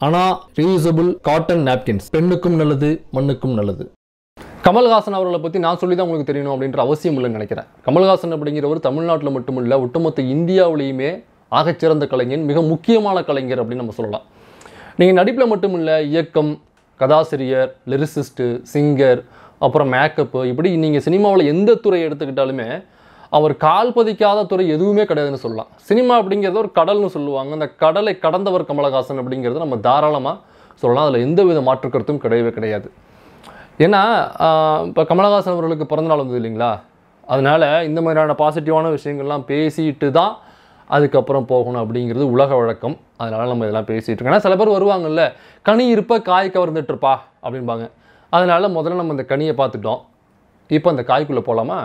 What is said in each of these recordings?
ஆனால் reusable cotton napkins பெண்ணுக்கும் நல்லது மண்ணுக்கும் நல்லது. கமல்ஹாசன் அவர்களை பற்றி நான் சொல்லி தான் உங்களுக்கு தெரியணும் அப்படின்ற அவசியம் இல்லைன்னு நினைக்கிறேன். கமல்ஹாசன் அப்படிங்கிறவர் தமிழ்நாட்டில் மட்டுமில்ல ஒட்டுமொத்த இந்தியாவிலேயுமே ஆகச்சிறந்த கலைஞன் மிக முக்கியமான கலைஞர் அப்படின்னு நம்ம சொல்லலாம். நீங்கள் நடிப்பில் மட்டுமில்லை இயக்கம் கதாசிரியர் லிரிசிஸ்ட்டு சிங்கர் அப்புறம் மேக்கப்பு இப்படி நீங்கள் சினிமாவில் எந்த துறை எடுத்துக்கிட்டாலுமே அவர் கால் பதிக்காத துறை எதுவுமே கிடையாதுன்னு சொல்லலாம். சினிமா அப்படிங்கிறது ஒரு கடல்னு சொல்லுவாங்க. அந்த கடலை கடந்தவர் கமலஹாசன் அப்படிங்கிறது நம்ம தாராளமாக சொல்லலாம். அதில் எந்த வித மாற்றுக்கருத்தும் கிடையவே கிடையாது. ஏன்னா இப்போ கமலஹாசன் அவர்களுக்கு பிறந்தநாள் வந்தது இல்லைங்களா? அதனால் இந்த மாதிரியான பாசிட்டிவான விஷயங்கள்லாம் பேசிட்டு தான் அதுக்கப்புறம் போகணும் அப்படிங்கிறது உலக வழக்கம். அதனால் நம்ம இதெல்லாம் பேசிகிட்டு இருக்கோம். ஏன்னா சில பேர் வருவாங்கல்ல கனி இருப்ப காய் கவர்ந்துட்டுருப்பா அப்படின்பாங்க அப்படிம்பாங்க. அதனால் முதல்ல நம்ம இந்த கனியை பார்த்துட்டோம். இப்போ அந்த காய்க்குள்ளே போகலாமா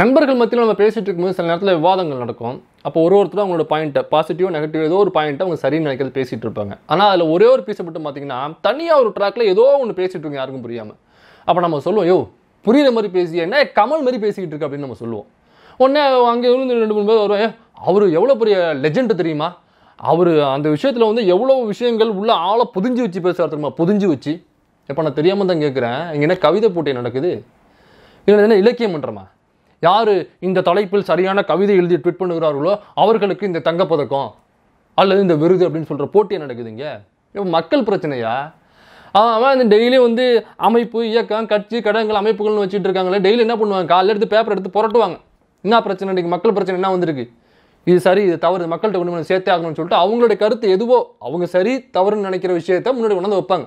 நண்பர்கள் மத்தியில் நம்ம பேசிகிட்டு இருக்கும்போது சில நேரத்தில் விவாதங்கள் நடக்கும். அப்போ ஒரு ஒருத்தரும் அவங்களோட பாயிண்ட்டை பாசிட்டிவ் நெகட்டிவ் ஏதோ ஒரு பாயிண்ட்டை அவங்க சரின்னு நினைக்கிறது பேசிகிட்டு இருப்பாங்க. ஆனால் அதில் ஒரே ஒரு பீஸை மட்டும் பார்த்தீங்கன்னா தனியாக ஒரு ட்ராக்ல ஏதோ ஒன்று பேசிகிட்டு இருக்கோம் யாருக்கும் புரியாமல் அப்போ நம்ம சொல்லுவோம் யோ புரியுற மாதிரி பேசி என்ன கமல் மாதிரி பேசிக்கிட்டு இருக்கு? அப்படின்னு நம்ம சொல்லுவோம். உடனே அங்கே இருந்து ரெண்டு மூணு பேர் வருவாங்க அவர் எவ்வளோ பெரிய லெஜெண்டு தெரியுமா? அவர் அந்த விஷயத்தில் வந்து எவ்வளோ விஷயங்கள் உள்ள ஆளை புதிஞ்சு வச்சு பேசுவார் தெரியுமா? புதிஞ்சு வச்சு. இப்போ நான் தெரியாமல் தான் கேட்குறேன் இங்கே என்ன கவிதை போட்டி நடக்குது? இல்லை என்ன இலக்கியம் பண்ணுறமா யார் இந்த தலைப்பில் சரியான கவிதை எழுதி ட்விட் பண்ணுகிறார்களோ அவர்களுக்கு இந்த தங்கப்பதக்கம் அல்லது இந்த விருது அப்படின்னு சொல்கிற போட்டி நடக்குதுங்க? இப்போ மக்கள் பிரச்சனையா? அவன் இந்த டெய்லி வந்து அமைப்பு இயக்கம் கட்சி கடங்கள் அமைப்புகள்னு வச்சுட்டு இருக்காங்களே டெய்லி என்ன பண்ணுவாங்க? காலையில் எடுத்து பேப்பர் எடுத்து புரட்டுவாங்க. என்ன பிரச்சனை இன்றைக்கி மக்கள் பிரச்சனை என்ன வந்திருக்கு? இது சரி இது தவறு மக்கள்கிட்ட கொண்டு வந்து சேர்த்தே ஆகணும்னு சொல்லிட்டு அவங்களுடைய கருத்து எதுவோ அவங்க சரி தவறுன்னு நினைக்கிற விஷயத்த முன்னாடி கொண்டு வந்து வைப்பாங்க.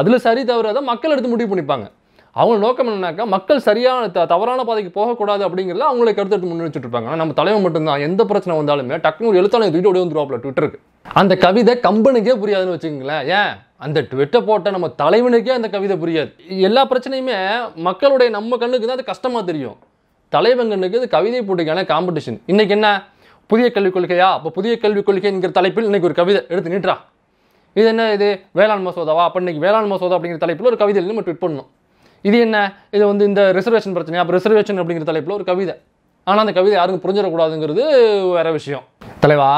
அதில் சரி தவறு அதை மக்கள் எடுத்து முடிவு பண்ணிப்பாங்க. அவங்க நோக்கம் என்னன்னாக்கா மக்கள் சரியான த தவறான பாதைக்கு போகக்கூடாது அப்படிங்கிறத அவங்களை கருத்து எடுத்து முன் வச்சுட்டு இருப்பாங்க நம்ம தலைவன் மட்டும்தான். எந்த பிரச்சனை வந்தாலுமே டக்குனு ஒரு எழுத்தாளர் தூக்கிட்டு ஓடி வந்துருவாப்ல ட்விட்டருக்கு அந்த கவிதை கம்பெனிக்கே புரியாதுன்னு வச்சுக்கோங்களேன். ஏன்? அந்த ட்விட்டை போட்ட நம்ம தலைவனுக்கே அந்த கவிதை புரியாது. எல்லா பிரச்சனையுமே மக்களுடைய நம்ம கண்ணுக்கு தான் அது கஷ்டமாக தெரியும். தலைவன் கண்ணுக்கு இது கவிதை போட்டிக்கான காம்படிஷன் இன்றைக்கி என்ன? புதிய கல்விக் கொள்கையா? அப்போ புதிய கல்விக் கொள்கைங்கிற தலைப்பில் இன்னைக்கு ஒரு கவிதை எடுத்து நீட்டுறா. இது என்ன இது? வேளாண் மசோதாவா? அப்போ இன்னைக்கு வேளாண் மசோதா அப்படிங்கிற தலைப்பில் ஒரு கவிதை நம்ம ட்விட் பண்ணணும். இது என்ன? இது வந்து இந்த ரிசர்வேஷன் பிரச்சனை. அப்போ ரிசர்வேஷன் அப்படிங்கிற தலைப்பில் ஒரு கவிதை. ஆனால் அந்த கவிதை யாருக்கும் புரிஞ்சிடக்கூடாதுங்கிறது வேற விஷயம். தலைவா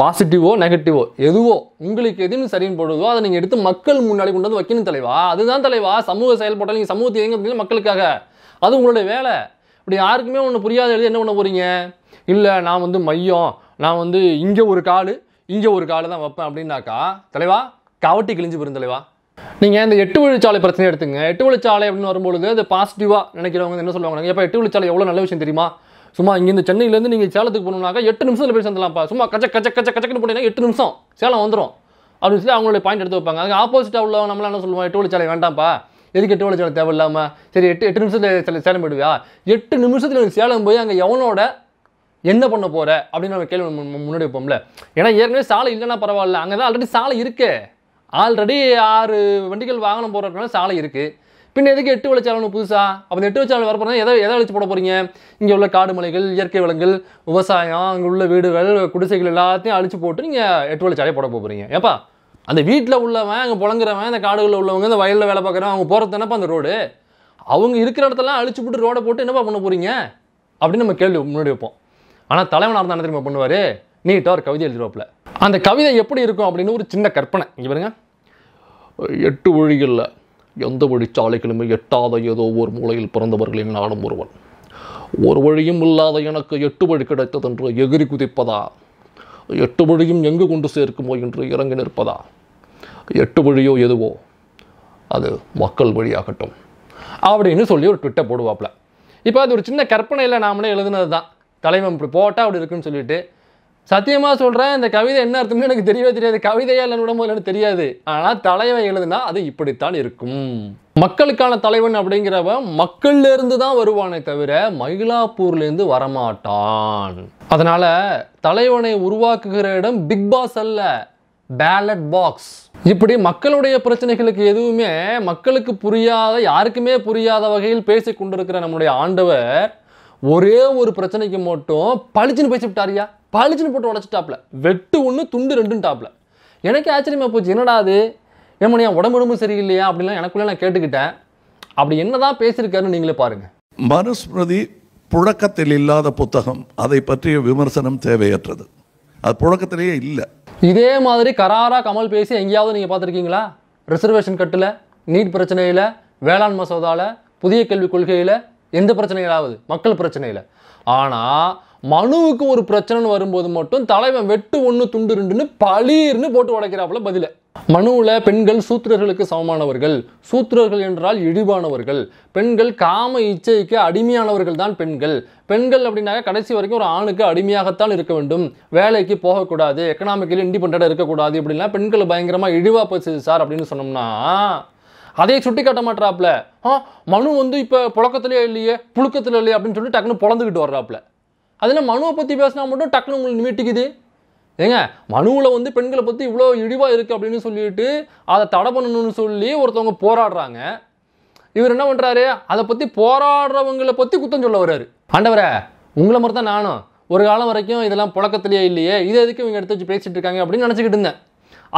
பாசிட்டிவோ நெகட்டிவோ எதுவோ உங்களுக்கு எதுன்னு சரின்னு போடுவதோ அதை நீங்கள் எடுத்து மக்கள் முன்னாடி கொண்டு வந்து வைக்கணும் தலைவா. அதுதான் தலைவா சமூக செயல்பாட்டில் நீங்கள் சமூகத்தை எங்க மக்களுக்காக. அது உங்களுடைய வேலை. இப்படி யாருக்குமே ஒன்று புரியாத எழுதி என்ன பண்ண போகிறீங்க இல்லை நான் வந்து மையம். நான் வந்து இங்கே ஒரு கால் இங்கே ஒரு காலு தான் வைப்பேன் அப்படின்னாக்கா தலைவா கவட்டி கிழிஞ்சு போயிரும் தலைவா. நீங்கள் இந்த எட்டு வழிச்சாலை பிரச்சனை எடுத்துங்க. எட்டு வழிச்சாலை அப்படின்னு வரும்பொழுது அது பாசிட்டிவாக நினைக்கிறவங்க என்ன சொல்லுவாங்க? எப்போ எட்டு வழிச்சாலை எவ்வளோ நல்ல விஷயம் தெரியுமா? சும்மா இங்கேருந்து சென்னையிலேருந்து நீங்கள் சேலத்துக்கு போகணும்னாக்கா எட்டு நிமிஷத்தில் போய் சேர்ந்தலாம்ப்பா சும்மா கச்ச கச்ச கச்ச கச்சக்கன்னு போனீங்கன்னா எட்டு நிமிஷம் சேலம் வந்துடும் அப்படின்னு சொல்லி அவங்களுடைய பாயிண்ட் எடுத்து வைப்பாங்க. அதுக்கு ஆப்போசிட்டாக உள்ளவங்க நம்மளாம் என்ன சொல்லுவோம் எட்டு வழிச்சாலை வேண்டாம்ப்பா. எதுக்கு எட்டு வழிச்சாலை தேவையில்லாமல் சரி எட்டு எட்டு நிமிஷத்தில் சேலம் சேலம் போயிடுவியா? எட்டு நிமிஷத்தில் எனக்கு சேலம் போய் அங்கே எவனோட என்ன பண்ண போகிற அப்படின்னு நம்ம கேள்வி முன்னாடி வைப்போம்ல. ஏன்னா ஏற்கனவே சாலை இல்லைன்னா பரவாயில்ல. அங்கே தான் ஆல்ரெடி சாலை இருக்கே. ஆல்ரெடி ஆறு வண்டிகள் வாகனம் போடுறதுனால சாலை இருக்குது பின்ன எதுக்கு எட்டு வழிச்சாலை புதுசாக அப்போ எட்டு வழிச்சாலை வர எதை எதை அழிச்சு போட போறீங்க? இங்கே உள்ள காடு மலைகள் இயற்கை வளங்கள் விவசாயம் அங்கே உள்ள வீடுகள் குடிசைகள் எல்லாத்தையும் அழிச்சு போட்டு நீங்கள் எட்டு வழிச்சாலையை போட போகிறீங்க ஏப்பா? அந்த வீட்டில் உள்ளவன் அங்கே புழங்குறவன் அந்த காடுகளில் உள்ளவங்க இந்த வயலில் வேலை பார்க்குறவன் அவங்க போகிறது என்னப்பா அந்த ரோடு? அவங்க இருக்கிற இடத்தெல்லாம் அழிச்சு போட்டு ரோடை போட்டு என்னப்பா பண்ண போகிறீங்க அப்படின்னு நம்ம கேள்வி முன்னாடி வைப்போம். ஆனால் தலைவனாக இருந்தால் என்ன தெரியுமா பண்ணுவார்? நீட்டாக ஒரு கவிதை எழுதிருவாப்பில். அந்த கவிதை எப்படி இருக்கும் அப்படின்னு ஒரு சின்ன கற்பனை. இங்கே பாருங்கள் எட்டு வழிகளில் எந்த வழிச்சாலைகளுமே எட்டாத ஏதோ ஒரு மூலையில் பிறந்தவர்களின் நாடும் ஒருவன். ஒரு வழியும் இல்லாத எனக்கு எட்டு வழி கிடைத்ததென்று எகிரி குதிப்பதா? எட்டு வழியும் எங்கு கொண்டு சேர்க்குமோ என்று இறங்கி நிற்பதா? எட்டு வழியோ எதுவோ? அது மக்கள் வழியாகட்டும். அப்படின்னு சொல்லி ஒரு ட்விட்டை போடுவாப்புல. இப்போ அது ஒரு சின்ன கற்பனையில் நாமளே எழுதுனது தான் தலைவன் இப்படி போட்டால் அப்படி இருக்குன்னு சொல்லிட்டு சத்தியமாக சொல்கிறேன் இந்த கவிதை என்ன அர்த்தம்னு எனக்கு தெரியவே தெரியாது. கவிதையா இல்லை எனக்கு தெரியாது. ஆனால் தலைவன் எழுதுனா அது இப்படித்தான் இருக்கும். மக்களுக்கான தலைவன் அப்படிங்கிறவன் மக்கள்ல இருந்து தான் வருவானே தவிர மயிலாப்பூர்லேருந்து வரமாட்டான். அதனால் தலைவனை உருவாக்குகிற இடம் பிக் பாஸ் அல்ல பேலட் பாக்ஸ் இப்படி மக்களுடைய பிரச்சனைகளுக்கு எதுவுமே மக்களுக்கு புரியாத யாருக்குமே புரியாத வகையில் பேசி கொண்டிருக்கிற நம்முடைய ஆண்டவர் ஒரே ஒரு பிரச்சனைக்கு மட்டும் பளிச்சுன்னு பேசிவிட்டாரியா பளிச்சுன்னு போட்டு உடச்சிட்டாப்ல. வெட்டு ஒன்று துண்டு ரெண்டுன்னு டாப்ல எனக்கு ஆச்சரியமா போச்சு என்னடா அது? ஏமா என் உடம்பு உடம்பு சரியில்லையா? அப்படிலாம் எனக்குள்ள நான் கேட்டுக்கிட்டேன். அப்படி என்னதான் பேசியிருக்காருன்னு நீங்களே பாருங்க. மனுஸ்மிருதி புழக்கத்தில் இல்லாத புத்தகம். அதை பற்றிய விமர்சனம் தேவையற்றது. அது புழக்கத்திலேயே இல்லை. இதே மாதிரி கராரா கமல் பேசி எங்கேயாவது நீங்கள் பார்த்துருக்கீங்களா? ரிசர்வேஷன் கட்டில் நீட் பிரச்சனையில் வேளாண் மசோதாவில் புதிய கல்விக் கொள்கையில் எந்த பிரச்சனைகளாவது மக்கள் பிரச்சனையில். ஆனால் மனுவுக்கு ஒரு பிரச்சனைன்னு வரும்போது மட்டும் தலைவன் வெட்டு ஒன்று துண்டு ரெண்டுன்னு பளீர்னு போட்டு உடைக்கிறாப்புல பதில. மனுவில் பெண்கள் சூத்திரர்களுக்கு சமமானவர்கள். சூத்திரர்கள் என்றால் இழிவானவர்கள். பெண்கள் காம இச்சைக்கு அடிமையானவர்கள் தான் பெண்கள். பெண்கள் அப்படின்னாக்க கடைசி வரைக்கும் ஒரு ஆணுக்கு அடிமையாகத்தான் இருக்க வேண்டும். வேலைக்கு போகக்கூடாது எக்கனாமிக்கலி இண்டிபெண்ட்டாக இருக்கக்கூடாது இப்படிலாம் பெண்களை பயங்கரமாக இழிவாக பேசுது சார் அப்படின்னு சொன்னோம்னா அதையே சுட்டி காட்ட மாட்டாப்ல ஆ மனு வந்து இப்போ புழக்கத்திலே இல்லையே புழுக்கத்தில் இல்லையே அப்படின்னு சொல்லி டக்குன்னு பொழந்துக்கிட்டு வர்றாப்புல. அதில் மனுவை பற்றி பேசினா மட்டும் டக்குன்னு உங்களுக்கு நிமிட்டிக்குது? ஏங்க மனுவில் வந்து பெண்களை பற்றி இவ்வளோ இழிவாக இருக்குது அப்படின்னு சொல்லிட்டு அதை தடை பண்ணணும்னு சொல்லி ஒருத்தவங்க போராடுறாங்க. இவர் என்ன பண்ணுறாரு அதை பற்றி போராடுறவங்களை பற்றி குத்தம் சொல்ல வர்றாரு. ஆண்டவரே உங்களை மாதிரி தான் நானும். ஒரு காலம் வரைக்கும் இதெல்லாம் புழக்கத்திலேயே இல்லையே. இதை எதுக்கு இவங்க எடுத்து வச்சு பேசிகிட்டு இருக்காங்க அப்படின்னு நினச்சிக்கிட்டு இருந்தேன்.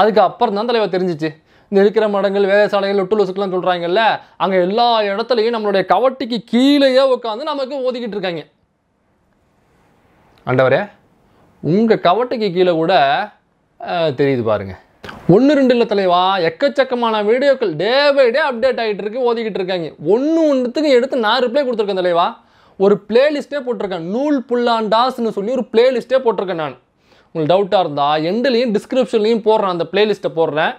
அதுக்கு அப்புறம் தான் தலைவர் தெரிஞ்சிச்சு. இந்த இருக்கிற மடங்கள் வேதசாலைகள் ஒட்டுலசுக்கெல்லாம் சொல்கிறாங்கல்ல அங்கே எல்லா இடத்துலையும் நம்மளுடைய கவட்டிக்கு கீழேயே உட்காந்து நமக்கு ஓதிக்கிட்டு இருக்காங்க. ஆண்டவரே உங்கள் கவட்டைக்கு கீழே கூட தெரியுது பாருங்க. ஒன்று ரெண்டு இல்லை தலைவா எக்கச்சக்கமான வீடியோக்கள் டே பை டே அப்டேட் ஆகிட்டு இருக்கு ஓதிக்கிட்டு இருக்காங்க. ஒன்று ஒன்றுத்துக்கு எடுத்து நான் ரிப்ளை கொடுத்துருக்கேன் தலைவா. ஒரு பிளேலிஸ்ட்டே போட்டிருக்கேன். நூல் புல்லாண்டாஸ்னு சொல்லி ஒரு பிளேலிஸ்ட்டே போட்டிருக்கேன் நான். உங்களுக்கு டவுட்டாக இருந்தால் எண்டுலேயும் டிஸ்கிரிப்ஷன்லையும் போடுறேன் அந்த பிளேலிஸ்ட்டை போடுறேன்.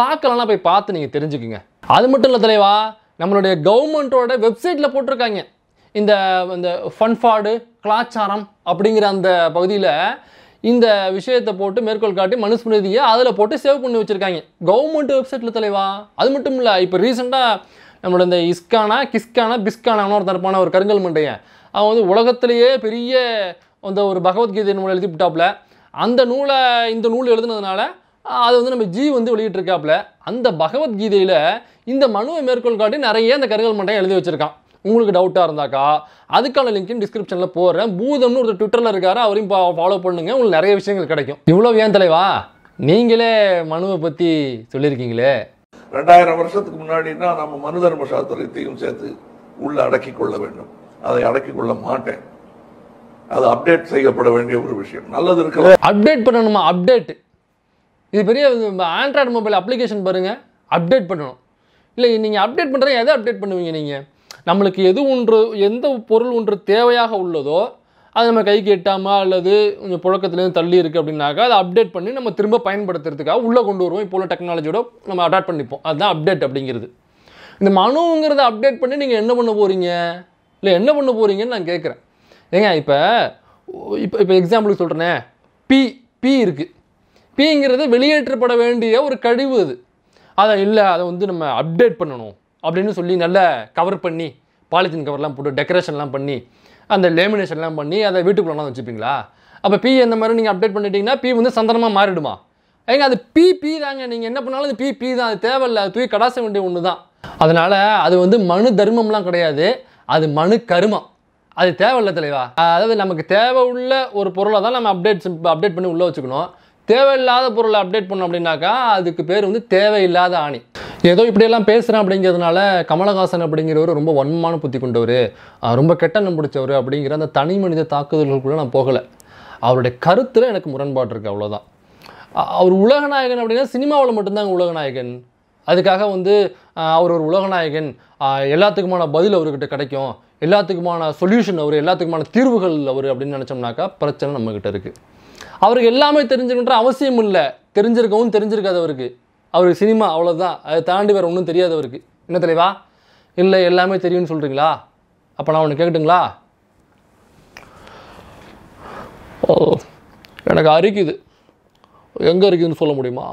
பார்க்கலன்னா போய் பார்த்து நீங்கள் தெரிஞ்சுக்குங்க. அது மட்டும் இல்லை தலைவா நம்மளுடைய கவர்மெண்ட்டோட வெப்சைட்டில் போட்டிருக்காங்க. இந்த இந்த ஃபன்ஃபாடு கலாச்சாரம் அப்படிங்கிற அந்த பகுதியில் இந்த விஷயத்தை போட்டு மேற்கோள் காட்டி மனுஸ்மிருதியை அதில் போட்டு சேவ் பண்ணி வச்சுருக்காங்க. கவர்மெண்ட் வெப்சைட்டில் தலைவா? அது மட்டும் இல்லை இப்போ ரீசெண்டாக நம்மளோட இந்த இஸ்கானா கிஸ்கானா பிஸ்கானான்னு ஒரு தரப்பான ஒரு கருங்கல் மண்டையன் அவன் வந்து உலகத்திலேயே பெரிய அந்த ஒரு பகவத்கீதை நூலை எழுதி விட்டாப்புல அந்த நூலை இந்த நூல் எழுதுனதுனால அது வந்து நம்ம ஜி வந்து வெளியிட்டிருக்காப்புல அந்த பகவத்கீதையில் இந்த மனுவை மேற்கோள் காட்டி நிறைய அந்த கருங்கல் மண்டையை எழுதி வச்சுருக்கான். உங்களுக்கு டவுட்டாக இருந்தாக்கா அதுக்கான லிங்க் டிஸ்கிரிப்ஷனில் போடுறேன். பூதம்னு ஒரு ட்விட்டரில் இருக்காரு அவரையும் ஃபாலோ பண்ணுங்க. உங்களுக்கு நிறைய விஷயங்கள் கிடைக்கும். இவ்வளோ ஏன் தலைவா? நீங்களே மனுவை பற்றி சொல்லியிருக்கீங்களே. ரெண்டாயிரம் வருஷத்துக்கு முன்னாடினா நம்ம மனு தர்ம சாஸ்திரத்தையும் சேர்த்து உள்ள அடக்கிக் கொள்ள வேண்டும். அதை அடக்கிக் கொள்ள மாட்டேன். அது அப்டேட் செய்யப்பட வேண்டிய ஒரு விஷயம். நல்லது இருக்கலாம். அப்டேட் பண்ணணுமா? அப்டேட் இது பெரிய ஆண்ட்ராய்டு மொபைல் அப்ளிகேஷன் பாருங்க. அப்டேட் பண்ணணும். இல்லை நீங்கள் அப்டேட் பண்ணுறது எதை அப்டேட் பண்ணுவீங்க நீங்கள் நம்மளுக்கு எது ஒன்று எந்த பொருள் ஒன்று தேவையாக உள்ளதோ அது நம்ம கைக்கு எட்டாமல் அல்லது கொஞ்சம் புழக்கத்துலேருந்து தள்ளி இருக்குது அப்படின்னாக்கா அதை அப்டேட் பண்ணி நம்ம திரும்ப பயன்படுத்துறதுக்காக உள்ளே கொண்டு வருவோம். இப்போ உள்ள டெக்னாலஜியோட நம்ம அடாப்ட் பண்ணிப்போம். அதுதான் அப்டேட் அப்படிங்கிறது. இந்த மனுங்கிறத அப்டேட் பண்ணி நீங்கள் என்ன பண்ண போகிறீங்க இல்லை என்ன பண்ண போகிறீங்கன்னு நான் கேட்குறேன். ஏங்க இப்போ இப்போ இப்போ எக்ஸாம்பிளுக்கு சொல்கிறேனே பி பி இருக்குது பிங்கிறது வெளியேற்றப்பட வேண்டிய ஒரு கழிவு அது. அதை இல்லை அதை வந்து நம்ம அப்டேட் பண்ணணும். அப்படின்னு சொல்லி நல்லா கவர் பண்ணி பாலித்தீன் கவர்லாம் போட்டு டெக்கரேஷன்லாம் பண்ணி அந்த லேமினேஷன்லாம் பண்ணி அதை வீட்டுக்குள்ளலாம் வச்சுப்பீங்களா? அப்போ பி அந்த மாதிரி நீங்கள் அப்டேட் பண்ணிட்டீங்கன்னா பி வந்து சந்தனமாக மாறிடுமா? ஏங்க அது பி பி தாங்க. நீங்கள் என்ன பண்ணாலும் அது பி பி தான். அது தேவையில்லை அது தூக்கி கடாச வேண்டிய ஒன்று தான். அதனால் அது வந்து மனு தர்மம்லாம் கிடையாது. அது மனு கருமம். அது தேவையில்லை தலைவா. அதாவது நமக்கு தேவை உள்ள ஒரு பொருளை தான் நம்ம அப்டேட் அப்டேட் பண்ணி உள்ளே வச்சுக்கணும். தேவையில்லாத பொருளை அப்டேட் பண்ணோம் அப்படின்னாக்கா அதுக்கு பேர் வந்து தேவையில்லாத ஆணி. ஏதோ இப்படியெல்லாம் பேசுகிறேன் அப்படிங்கிறதுனால கமலஹாசன் அப்படிங்கிறவர் ரொம்ப வன்மமான புத்தி கொண்டவர் ரொம்ப கெட்டனம் பிடிச்சவர் அப்படிங்கிற அந்த தனி மனித தாக்குதல்களுக்குள்ளே நான் போகலை. அவருடைய கருத்தில் எனக்கு முரண்பாடு இருக்குது அவ்வளோதான் அவர் உலகநாயகன் அப்படின்னா சினிமாவில் மட்டும்தாங்க உலகநாயகன். அதுக்காக வந்து அவர் ஒரு உலகநாயகன். எல்லாத்துக்குமான பதில் அவர்கிட்ட கிடைக்கும். எல்லாத்துக்குமான சொல்யூஷன் அவர் எல்லாத்துக்குமான தீர்வுகள் அவர் அப்படின்னு நினச்சோம்னாக்கா பிரச்சனை நம்மக்கிட்ட இருக்குது அவருக்கு எல்லாமே தெரிஞ்சுக்கின்ற அவசியம் இல்லை. தெரிஞ்சிருக்கவும் தெரிஞ்சிருக்காது அவருக்கு. அவருக்கு சினிமா அவ்வளோதான் அதை தாண்டி வேறு ஒன்றும் தெரியாது அவருக்கு. என்ன தலைவா இல்லை எல்லாமே தெரியும்னு சொல்கிறீங்களா அப்போ நான் ஒன்று கேட்கட்டுங்களா ஓ எனக்கு அரிக்குது. எங்கே இருக்குதுன்னு சொல்ல முடியுமா?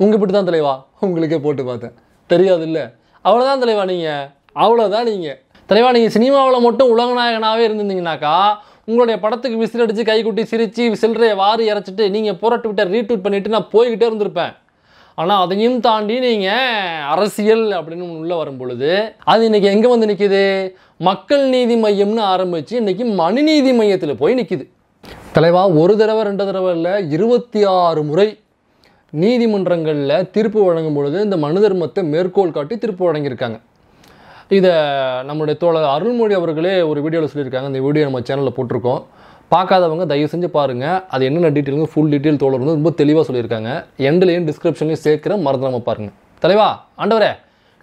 உங்கள் இப்படி தான் தலைவா? உங்களுக்கே போட்டு பார்த்தேன். தெரியாது இல்லை. அவ்வளோதான் தலைவா நீங்கள் அவ்வளோதான் நீங்கள் தலைவா நீங்கள் சினிமாவில் மட்டும் உலகநாயகனாகவே இருந்திருந்தீங்கனாக்கா உங்களுடைய படத்துக்கு விசில் அடித்து கைக்குட்டி சிரித்து சில்லறையை வாரி இறச்சிட்டு நீங்கள் போகிற ட்விட்டர் ரீட்வீட் பண்ணிவிட்டு நான் போய்கிட்டே இருந்திருப்பேன். ஆனால் அதையும் தாண்டி நீங்கள் அரசியல் அப்படின்னு உள்ளே வரும் பொழுது அது இன்னைக்கு எங்கே வந்து நிற்கிது மக்கள் நீதி மையம்னு ஆரம்பித்து இன்றைக்கி மனுநீதி மையத்தில் போய் நிற்கிது தலைவா ஒரு தடவை ரெண்டு தடவை இல்லை இருபத்தி ஆறு முறை நீதிமன்றங்களில் தீர்ப்பு வழங்கும் பொழுது இந்த மனு தர்மத்தை மேற்கோள் காட்டி தீர்ப்பு வழங்கியிருக்காங்க. இதை நம்மளுடைய தோழர் அருள்மொழி அவர்களே ஒரு வீடியோவில் சொல்லியிருக்காங்க. இந்த வீடியோ நம்ம சேனலில் போட்டிருக்கோம். பார்க்காதவங்க தயவு செஞ்சு பாருங்கள் அது என்னென்ன டீட்டெயிலுங்க ஃபுல் டீட்டெயில் தோழர் வந்து ரொம்ப தெளிவாக சொல்லியிருக்காங்க. எண்ட்லேயும் டிஸ்கிரிப்ஷன்லையும் சேர்க்குறேன் நம்ம பாருங்கள் தலைவா ஆண்டவரே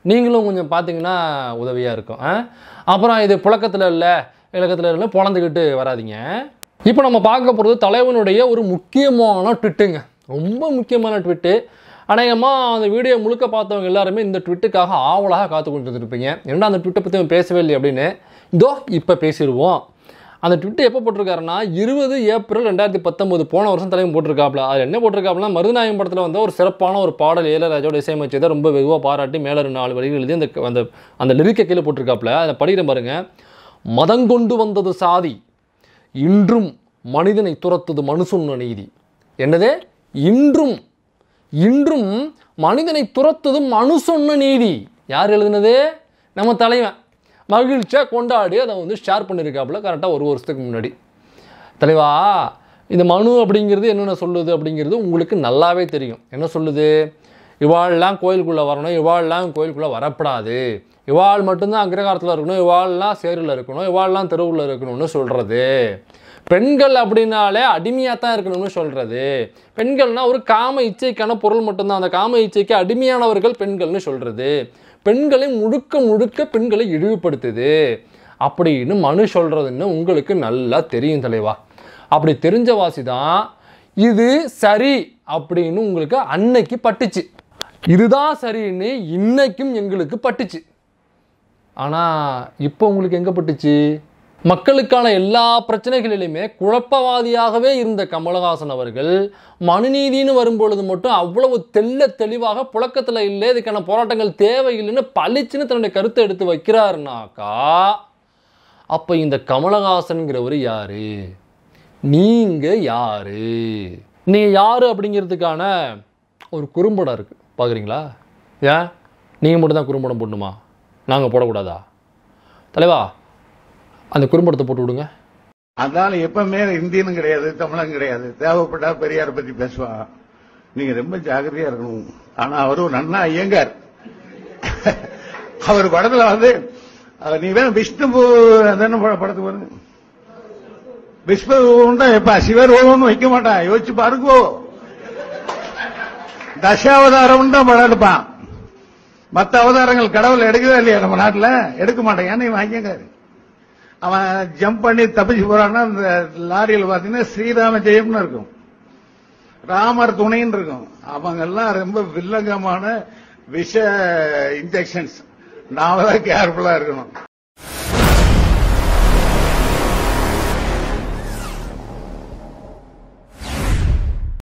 நீங்களும் கொஞ்சம் பார்த்தீங்கன்னா உதவியாக இருக்கும். ஆ? அப்புறம் இது புழக்கத்தில் இல்லை இலக்கத்தில் இல்லை பொழந்துக்கிட்டு வராதீங்க. இப்போ நம்ம பார்க்க போகிறது தலைவனுடைய ஒரு முக்கியமான ட்விட்டுங்க ரொம்ப முக்கியமான ட்விட்டு அநேகமாக அந்த வீடியோ முழுக்க பார்த்தவங்க எல்லாருமே இந்த ட்விட்டுக்காக ஆவலாக காத்து கொண்டு இருப்பீங்க ஏன்னா அந்த ட்விட்டை பற்றி பேசவே இல்லை அப்படின்னு. இதோ இப்போ பேசிடுவோம். அந்த ட்விட்டு எப்போ போட்டிருக்காருன்னா இருபது ஏப்ரல் ரெண்டாயிரத்தி பத்தொம்போது போன வருஷம் தலைவன் போட்டிருக்காப்புல அது என்ன போட்டிருக்காப்புலாம் மருதநாயகம் படத்தில் வந்து ஒரு சிறப்பான ஒரு பாடல் இளையராஜோட இசையமைச்சதை ரொம்ப வெகுவாக பாராட்டி மேலே ரெண்டு நாலு வரிகள் எழுதி அந்த அந்த அந்த லிரிக்கை கீழே போட்டிருக்காப்புல அதை படிக்கிற பாருங்க. மதங்கொண்டு வந்தது சாதி இன்றும் மனிதனை துரத்துது மனுசுன்ன நீதி. என்னது? இன்றும் இன்றும் மனிதனை துரத்ததும் மனு சொன்ன நீதி. யார் எழுதுனது? நம்ம தலைவன். மகிழ்ச்சியாக கொண்டாடி அதை வந்து ஷேர் பண்ணியிருக்காப்புல கரெக்டாக ஒரு வருஷத்துக்கு முன்னாடி. தலைவா இந்த மனு அப்படிங்கிறது என்னென்ன சொல்லுது அப்படிங்கிறது உங்களுக்கு நல்லாவே தெரியும். என்ன சொல்லுது? இவாள்லாம் கோயிலுக்குள்ளே வரணும் இவாள்லாம் கோயிலுக்குள்ளே வரப்படாது. இவாள் மட்டும்தான் அக்ரகாரத்தில் இருக்கணும் இவாள்லாம் சேரில் இருக்கணும் இவாள்லாம் தெருவில் இருக்கணும்னு சொல்கிறது பெண்கள் அப்படின்னாலே அடிமையாக தான் இருக்கணும்னு சொல்கிறது பெண்கள்னா ஒரு காம இச்சைக்கான பொருள் மட்டும்தான். அந்த காம இச்சைக்கு அடிமையானவர்கள் பெண்கள்னு சொல்கிறது பெண்களை முழுக்க முழுக்க பெண்களை இழிவுபடுத்துது. அப்படின்னு மனு சொல்கிறதுன்னு உங்களுக்கு நல்லா தெரியும் தலைவா. அப்படி தெரிஞ்ச வாசி தான் இது சரி அப்படின்னு உங்களுக்கு அன்னைக்கு பட்டுச்சு. இதுதான் சரின்னு இன்னைக்கும் எங்களுக்கு பட்டுச்சு. ஆனால் இப்போ உங்களுக்கு எங்கே பட்டுச்சு? மக்களுக்கான எல்லா பிரச்சனைகளிலுமே குழப்பவாதியாகவே இருந்த கமலஹாசன் அவர்கள் மனுநீதின்னு வரும்பொழுது மட்டும் அவ்வளவு தெல்ல தெளிவாக புழக்கத்தில் இல்லை இதுக்கான போராட்டங்கள் தேவையில்லைன்னு பளிச்சுன்னு தன்னுடைய கருத்தை எடுத்து வைக்கிறாருனாக்கா அப்போ இந்த கமலஹாசன்கிறவர் யாரு? நீங்கள் யாரு? நீங்கள் யாரு அப்படிங்கிறதுக்கான ஒரு குறும்படம் இருக்குது பார்க்குறீங்களா ஏன்? நீங்கள் மட்டும் தான் குறும்படம் போடணுமா? நாங்கள் போடக்கூடாதா? தலைவா அந்த குறும்படத்தை போட்டு விடுங்க. அதனால எப்பவுமே இந்தியனும் கிடையாது தமிழன் கிடையாது. தேவைப்பட்டா பெரியார் பத்தி பேசுவான் நீங்க ரொம்ப ஜாகிரதையா இருக்கணும். ஆனா அவரு ஒரு அண்ணா ஐயங்கார். அவர் படத்துல வந்து நீ வேணும் விஷ்ணு அதான படத்துக்கு பாருங்க விஷ்ணு தான் எப்ப சிவர் ஓவம்னு வைக்க மாட்டான் யோசிச்சு பாருங்கோ. தசாவதாரம் தான் படம் எடுப்பான். மத்த அவதாரங்கள் கடவுள் எடுக்கவே இல்லையா நம்ம நாட்டுல? எடுக்க மாட்டேன். ஏன்னா இவன் ஐயங்காரு. அவன் ஜம்ப் பண்ணி தப்பிச்சு போறான்னா அந்த லாரியில் பாத்தீங்கன்னா ஸ்ரீராம ஜெயம்னு இருக்கும். ராமர் துணைன்னு இருக்கும். அவங்க எல்லாம் ரொம்ப வில்லங்கமான விஷ இன்ஜெக்ஷன்ஸ் நாம தான் கேர்ஃபுல்லா இருக்கணும்.